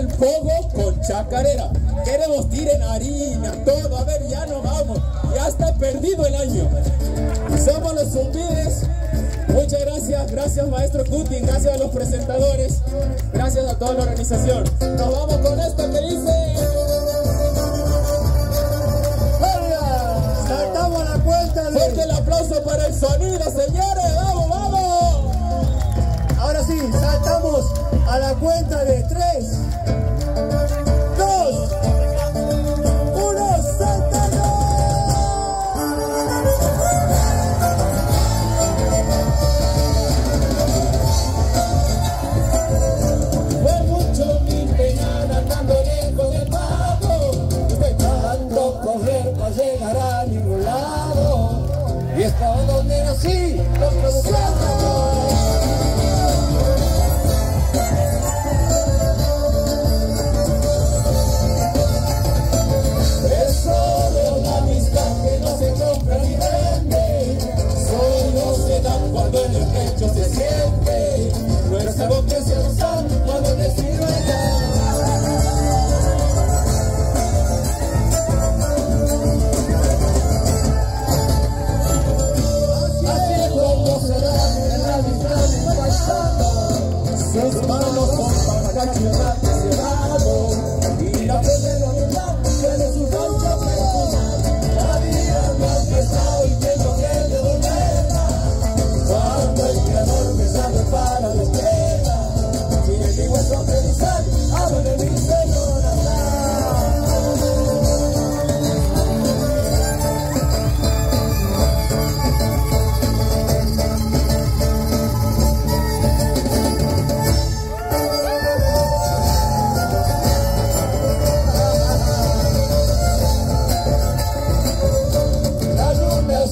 el pogo con chacarera. Queremos tiren harina, todo. A ver, ya no vamos. Ya está perdido el año. Somos los zumbides. Muchas gracias, gracias maestro Putin, gracias a los presentadores, gracias a toda la organización. Nos vamos con esto que dice... Saltamos la cuenta de... Fuerte el aplauso para el sonido, señores, vamos. Saltamos a la cuenta de tres, llegar a ningún lado. Y estaba donde nací, lo Seus manos são para gatilhar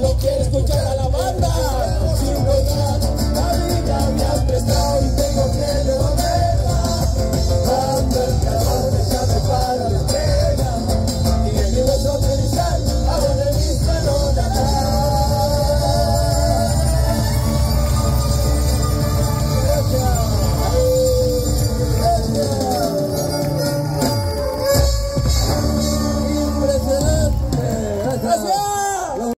no lo quiere.